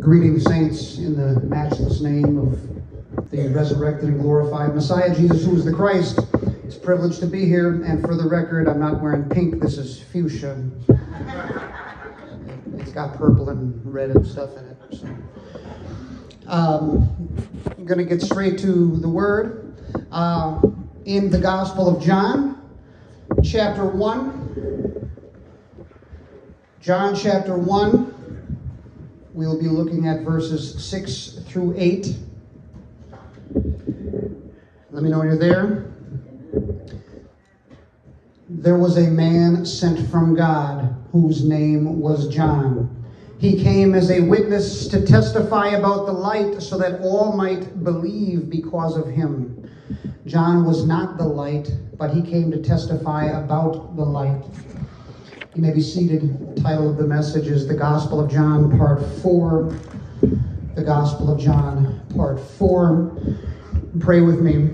Greetings, saints, in the matchless name of the resurrected and glorified Messiah, Jesus, who is the Christ. It's a privilege to be here, and for the record, I'm not wearing pink. This is fuchsia. It's got purple and red and stuff in it. So. Um, I'm going to get straight to the word. Uh, in the Gospel of John, chapter 1. John chapter 1. We'll be looking at verses 6 through 8. Let me know when you're there. There was a man sent from God whose name was John. He came as a witness to testify about the light so that all might believe because of him. John was not the light, but he came to testify about the light. You may be seated. The title of the message is The Gospel of John, Part 4. The Gospel of John, Part 4. Pray with me.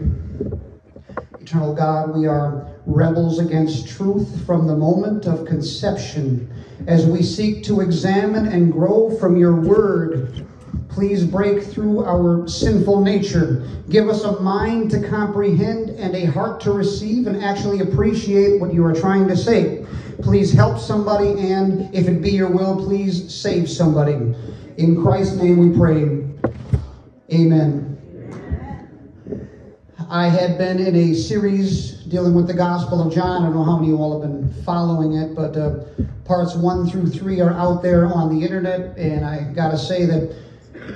Eternal God, we are rebels against truth from the moment of conception. As we seek to examine and grow from your word, please break through our sinful nature. Give us a mind to comprehend and a heart to receive and actually appreciate what you are trying to say. Please help somebody, and if it be your will, please save somebody. In Christ's name we pray. Amen. I had been in a series dealing with the Gospel of John. I don't know how many of you all have been following it, but uh, parts one through three are out there on the internet, and I got to say that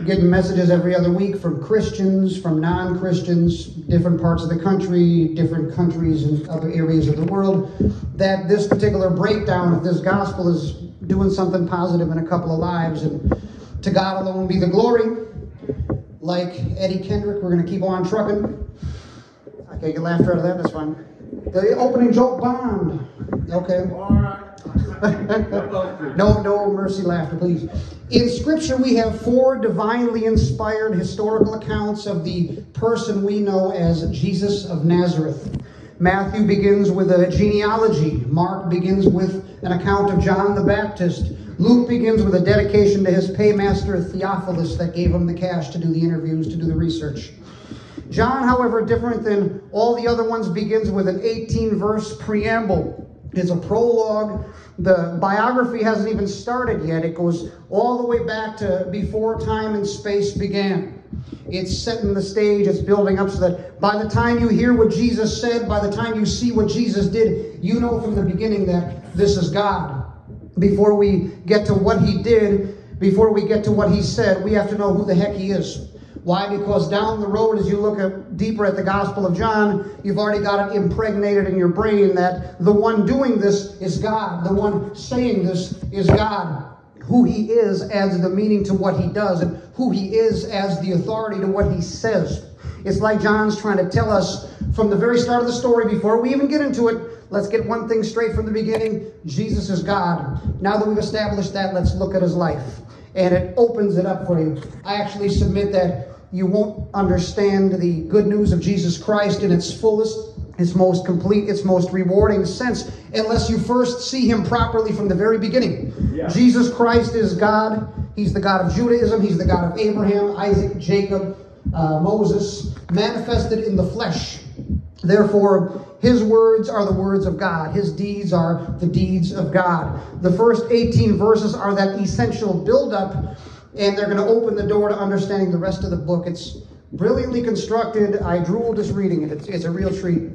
getting messages every other week from Christians, from non Christians, different parts of the country, different countries and other areas of the world, that this particular breakdown of this gospel is doing something positive in a couple of lives. And to God alone be the glory. Like Eddie Kendrick, we're going to keep on trucking. I can't get laughter out of that, that's fine. The opening joke bombed. Okay. All right. No, no mercy laughter, please. In Scripture, we have four divinely inspired historical accounts of the person we know as Jesus of Nazareth. Matthew begins with a genealogy. Mark begins with an account of John the Baptist. Luke begins with a dedication to his paymaster Theophilus that gave him the cash to do the interviews, to do the research. John, however, different than all the other ones, begins with an 18 verse preamble. It's a prologue. The biography hasn't even started yet. It goes all the way back to before time and space began. It's setting the stage, it's building up so that by the time you hear what Jesus said, by the time you see what Jesus did, you know from the beginning that this is God. Before we get to what he did, before we get to what he said, we have to know who the heck he is. Why? Because down the road, as you look at, deeper at the Gospel of John, you've already got it impregnated in your brain that the one doing this is God. The one saying this is God. Who he is adds the meaning to what he does, and who he is adds the authority to what he says. It's like John's trying to tell us from the very start of the story, before we even get into it, let's get one thing straight from the beginning Jesus is God. Now that we've established that, let's look at his life. And it opens it up for you. I actually submit that you won't understand the good news of Jesus Christ in its fullest, its most complete, its most rewarding sense unless you first see him properly from the very beginning. Yeah. Jesus Christ is God. He's the God of Judaism. He's the God of Abraham, Isaac, Jacob, uh, Moses, manifested in the flesh. Therefore, his words are the words of God. His deeds are the deeds of God. The first 18 verses are that essential buildup and they're going to open the door to understanding the rest of the book. It's brilliantly constructed. I drool just reading it. It's, it's a real treat.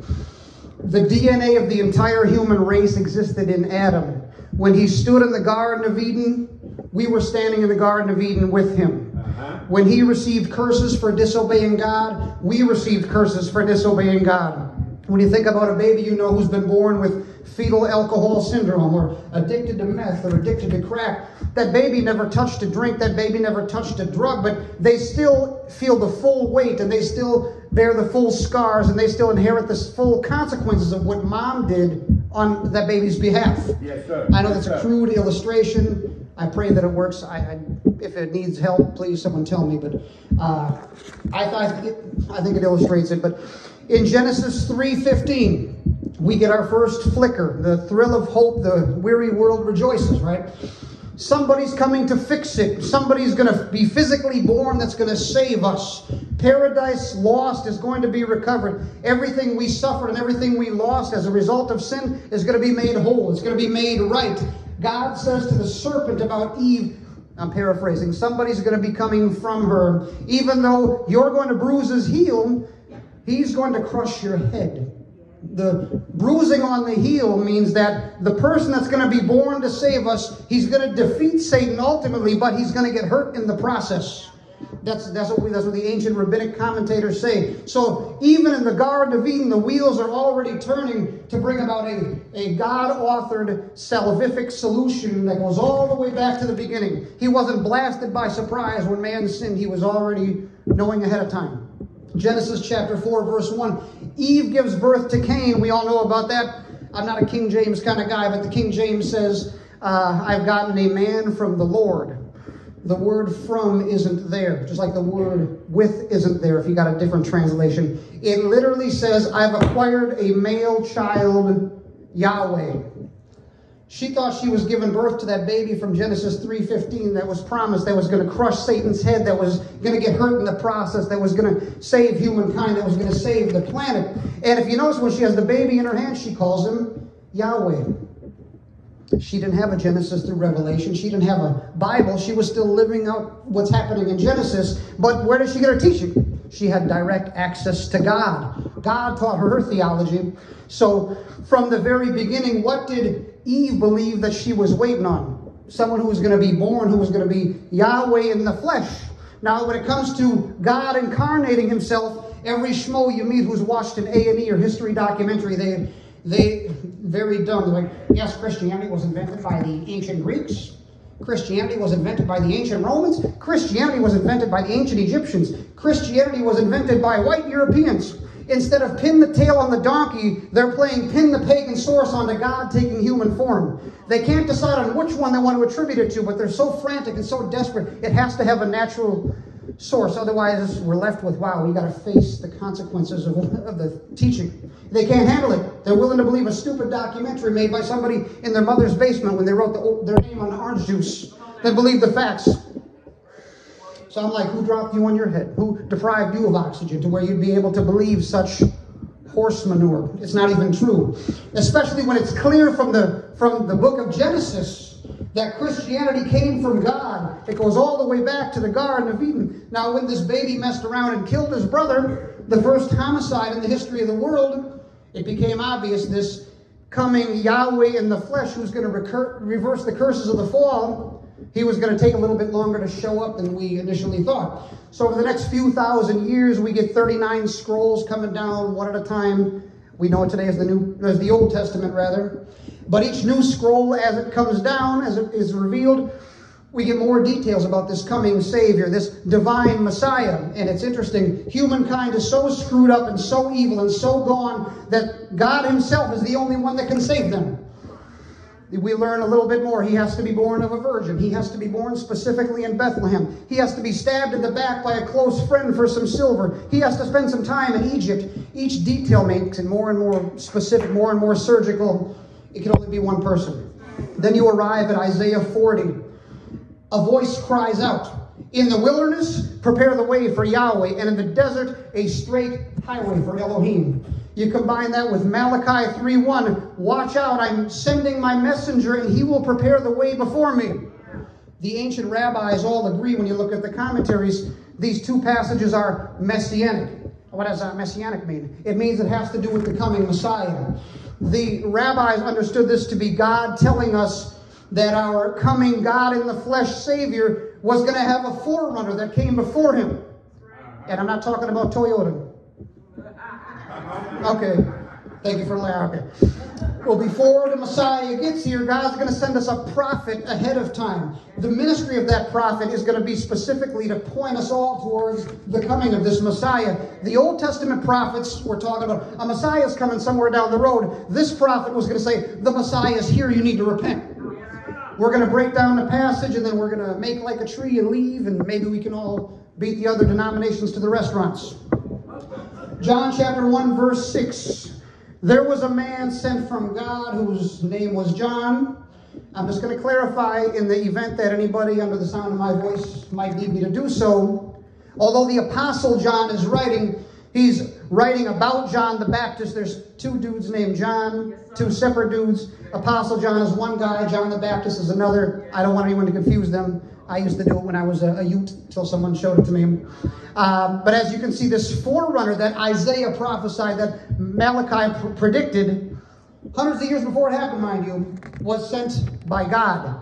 The DNA of the entire human race existed in Adam. When he stood in the Garden of Eden, we were standing in the Garden of Eden with him. Uh-huh. When he received curses for disobeying God, we received curses for disobeying God. When you think about a baby you know who's been born with fetal alcohol syndrome or addicted to meth or addicted to crack, that baby never touched a drink, that baby never touched a drug, but they still feel the full weight and they still bear the full scars and they still inherit the full consequences of what mom did on that baby's behalf. Yes, sir. I know Yes, that's a crude illustration. I pray that it works. I, I, if it needs help, please someone tell me. But uh, I, I, I think it illustrates it. But in Genesis three fifteen, we get our first flicker, the thrill of hope. The weary world rejoices. Right. Somebody's coming to fix it. Somebody's going to be physically born that's going to save us. Paradise lost is going to be recovered. Everything we suffered and everything we lost as a result of sin is going to be made whole. It's going to be made right. God says to the serpent about Eve, I'm paraphrasing, somebody's going to be coming from her. Even though you're going to bruise his heel, he's going to crush your head. The bruising on the heel means that the person that's going to be born to save us, he's going to defeat Satan ultimately, but he's going to get hurt in the process. That's, that's, what we, that's what the ancient rabbinic commentators say. So even in the Garden of Eden, the wheels are already turning to bring about a, a God-authored salvific solution that goes all the way back to the beginning. He wasn't blasted by surprise when man sinned. He was already knowing ahead of time. Genesis chapter 4, verse 1. Eve gives birth to Cain. We all know about that. I'm not a King James kind of guy, but the King James says, uh, I've gotten a man from the Lord the word from isn't there, just like the word with isn't there if you got a different translation. It literally says, I've acquired a male child, Yahweh. She thought she was giving birth to that baby from Genesis 3:15 that was promised that was going to crush Satan's head, that was going to get hurt in the process, that was going to save humankind, that was going to save the planet. And if you notice when she has the baby in her hand, she calls him Yahweh. She didn't have a Genesis through Revelation. She didn't have a Bible. She was still living out what's happening in Genesis. But where did she get her teaching? She had direct access to God. God taught her her theology. So, from the very beginning, what did Eve believed that she was waiting on? Someone who was going to be born, who was going to be Yahweh in the flesh. Now, when it comes to God incarnating himself, every schmo you meet who's watched an A&E or history documentary, they they very dumb. They're like, yes, Christianity was invented by the ancient Greeks. Christianity was invented by the ancient Romans. Christianity was invented by the ancient Egyptians. Christianity was invented by white Europeans. Instead of pin the tail on the donkey, they're playing pin the pagan source onto God taking human form. They can't decide on which one they want to attribute it to, but they're so frantic and so desperate, it has to have a natural source. Otherwise, we're left with, wow, we got to face the consequences of, of the teaching. They can't handle it. They're willing to believe a stupid documentary made by somebody in their mother's basement when they wrote the, their name on orange juice. They believe the facts. So I'm like, who dropped you on your head? Who deprived you of oxygen to where you'd be able to believe such horse manure? It's not even true. Especially when it's clear from the from the book of Genesis that Christianity came from God. It goes all the way back to the Garden of Eden. Now, when this baby messed around and killed his brother, the first homicide in the history of the world, it became obvious this coming Yahweh in the flesh who's going to reverse the curses of the fall, he was going to take a little bit longer to show up than we initially thought. So, over the next few thousand years, we get 39 scrolls coming down one at a time. We know it today as the New, as the Old Testament, rather. But each new scroll, as it comes down, as it is revealed, we get more details about this coming Savior, this divine Messiah. And it's interesting, humankind is so screwed up and so evil and so gone that God Himself is the only one that can save them. We learn a little bit more. He has to be born of a virgin. He has to be born specifically in Bethlehem. He has to be stabbed in the back by a close friend for some silver. He has to spend some time in Egypt. Each detail makes it more and more specific, more and more surgical. It can only be one person. Then you arrive at Isaiah 40. A voice cries out, In the wilderness, prepare the way for Yahweh, and in the desert, a straight highway for Elohim. You combine that with Malachi 3:1. Watch out, I'm sending my messenger, and he will prepare the way before me. The ancient rabbis all agree when you look at the commentaries, these two passages are messianic. What does that messianic mean? It means it has to do with the coming Messiah the rabbis understood this to be God telling us that our coming God in the flesh Savior was going to have a forerunner that came before him. And I'm not talking about Toyota. Okay. Thank you for laughing. Well, before the Messiah gets here, God's going to send us a prophet ahead of time. The ministry of that prophet is going to be specifically to point us all towards the coming of this Messiah. The Old Testament prophets were talking about a Messiah is coming somewhere down the road. This prophet was going to say, The Messiah is here, you need to repent. We're going to break down the passage and then we're going to make like a tree and leave, and maybe we can all beat the other denominations to the restaurants. John chapter 1, verse 6. There was a man sent from God whose name was John. I'm just going to clarify in the event that anybody under the sound of my voice might need me to do so. Although the Apostle John is writing, he's writing about John the Baptist. There's two dudes named John, two separate dudes. Apostle John is one guy, John the Baptist is another. I don't want anyone to confuse them. I used to do it when I was a, a youth until someone showed it to me. Um, but as you can see, this forerunner that Isaiah prophesied, that Malachi pr- predicted, hundreds of years before it happened, mind you, was sent by God.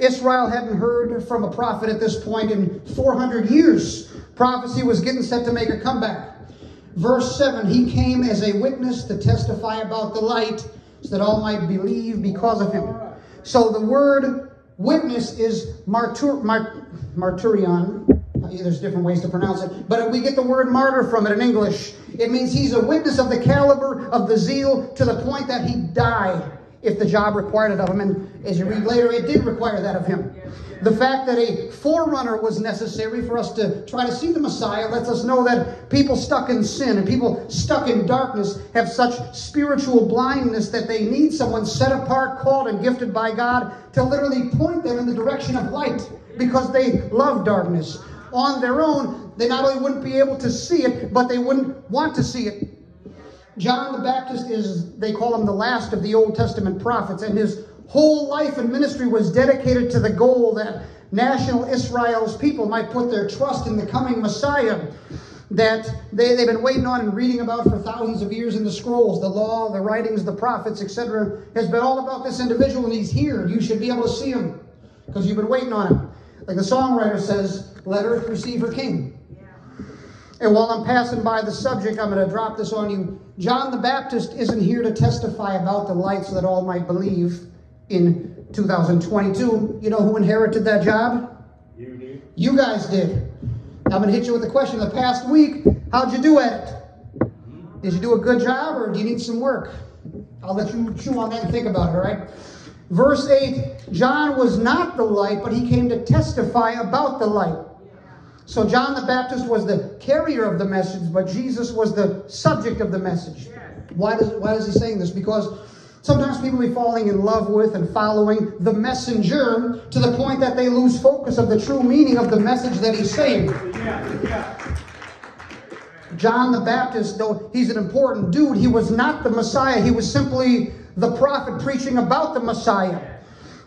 Israel hadn't heard from a prophet at this point in 400 years. Prophecy was getting set to make a comeback. Verse 7 He came as a witness to testify about the light, so that all might believe because of him. So the word witness is martyr, mart, martyrion. There's different ways to pronounce it, but we get the word martyr from it in English. It means he's a witness of the caliber of the zeal to the point that he died if the job required it of him. And as you read later, it did require that of him. The fact that a forerunner was necessary for us to try to see the Messiah lets us know that people stuck in sin and people stuck in darkness have such spiritual blindness that they need someone set apart, called, and gifted by God to literally point them in the direction of light because they love darkness. On their own, they not only wouldn't be able to see it, but they wouldn't want to see it. John the Baptist is, they call him the last of the Old Testament prophets, and his whole life and ministry was dedicated to the goal that national Israel's people might put their trust in the coming Messiah that they, they've been waiting on and reading about for thousands of years in the scrolls, the law, the writings, the prophets, etc., has been all about this individual, and he's here. You should be able to see him because you've been waiting on him. Like the songwriter says, let earth receive her king. And while I'm passing by the subject, I'm going to drop this on you. John the Baptist isn't here to testify about the light so that all might believe in 2022. You know who inherited that job? You did. You guys did. I'm going to hit you with a question. The past week, how'd you do at it? Did you do a good job or do you need some work? I'll let you chew on that and think about it, all right? Verse 8 John was not the light, but he came to testify about the light. So John the Baptist was the carrier of the message, but Jesus was the subject of the message. Why does, why is he saying this? Because sometimes people be falling in love with and following the messenger to the point that they lose focus of the true meaning of the message that he's saying. John the Baptist, though he's an important dude, he was not the Messiah. He was simply the prophet preaching about the Messiah.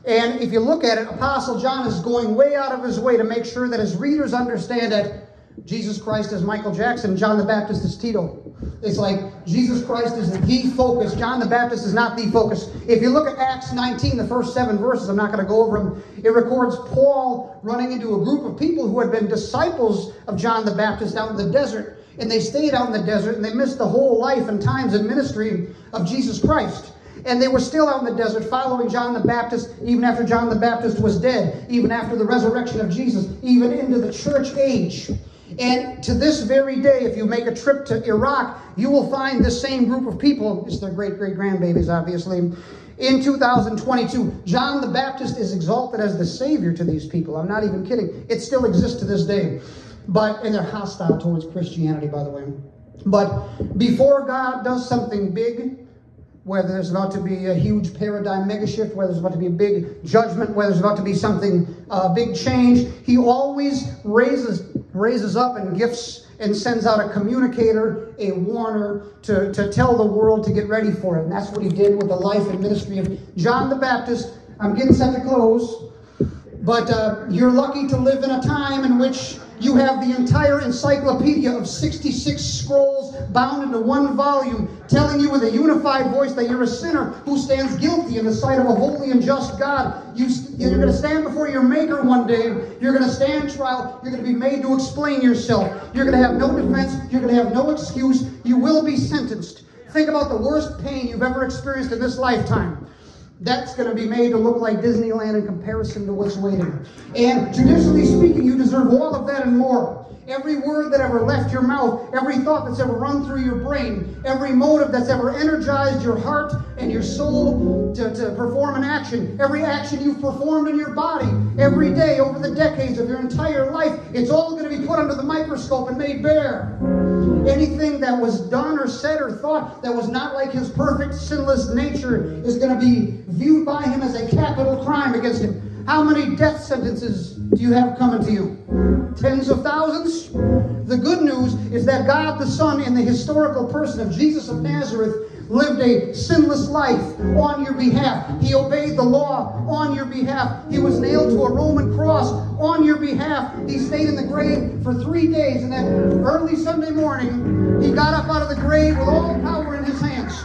And if you look at it, Apostle John is going way out of his way to make sure that his readers understand that Jesus Christ is Michael Jackson, John the Baptist is Tito. It's like Jesus Christ is the focus, John the Baptist is not the focus. If you look at Acts 19, the first seven verses, I'm not going to go over them, it records Paul running into a group of people who had been disciples of John the Baptist out in the desert. And they stayed out in the desert and they missed the whole life and times and ministry of Jesus Christ. And they were still out in the desert following John the Baptist, even after John the Baptist was dead, even after the resurrection of Jesus, even into the church age. And to this very day, if you make a trip to Iraq, you will find the same group of people. It's their great great grandbabies, obviously. In 2022, John the Baptist is exalted as the Savior to these people. I'm not even kidding. It still exists to this day. But, and they're hostile towards Christianity, by the way. But before God does something big, whether there's about to be a huge paradigm mega shift, whether there's about to be a big judgment, whether there's about to be something, uh, big change, he always raises raises up and gifts and sends out a communicator, a warner to, to tell the world to get ready for it. And that's what he did with the life and ministry of John the Baptist. I'm getting set to close, but uh, you're lucky to live in a time in which you have the entire encyclopedia of 66 scrolls bound into one volume, telling you with a unified voice that you're a sinner who stands guilty in the sight of a holy and just God. You, you're going to stand before your Maker one day. You're going to stand trial. You're going to be made to explain yourself. You're going to have no defense. You're going to have no excuse. You will be sentenced. Think about the worst pain you've ever experienced in this lifetime that's going to be made to look like Disneyland in comparison to what's waiting. And traditionally speaking, you deserve all of that and more. every word that ever left your mouth, every thought that's ever run through your brain, every motive that's ever energized your heart and your soul to, to perform an action, every action you've performed in your body every day over the decades of your entire life, it's all going to be put under the microscope and made bare. Anything that was done or said or thought that was not like his perfect, sinless nature is going to be viewed by him as a capital crime against him. How many death sentences do you have coming to you? Tens of thousands? The good news is that God the Son, in the historical person of Jesus of Nazareth, lived a sinless life on your behalf. He obeyed the law on your behalf. He was nailed to a Roman cross on your behalf. He stayed in the grave for three days, and then early Sunday morning, he got up out of the grave with all power in his hands.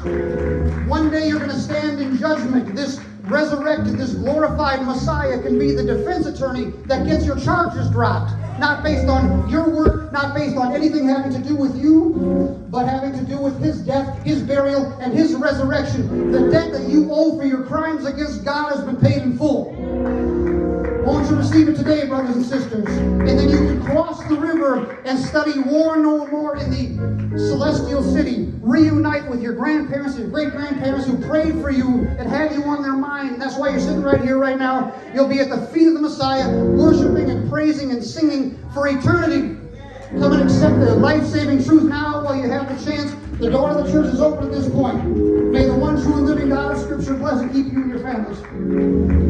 One day you're going to stand in judgment. This resurrected, this glorified Messiah can be the defense attorney that gets your charges dropped. Not based on your work, not based on anything having to do with you, but having to do with his death, his burial, and his resurrection. The debt that you owe for your crimes against God has been paid in full. Won't you receive it today, brothers and sisters? And study War No More in the celestial city. Reunite with your grandparents and great grandparents who prayed for you and had you on their mind. That's why you're sitting right here, right now. You'll be at the feet of the Messiah, worshiping and praising and singing for eternity. Come and accept the life saving truth now while you have the chance. The door of the church is open at this point. May the one true and living God of Scripture bless and keep you and your families.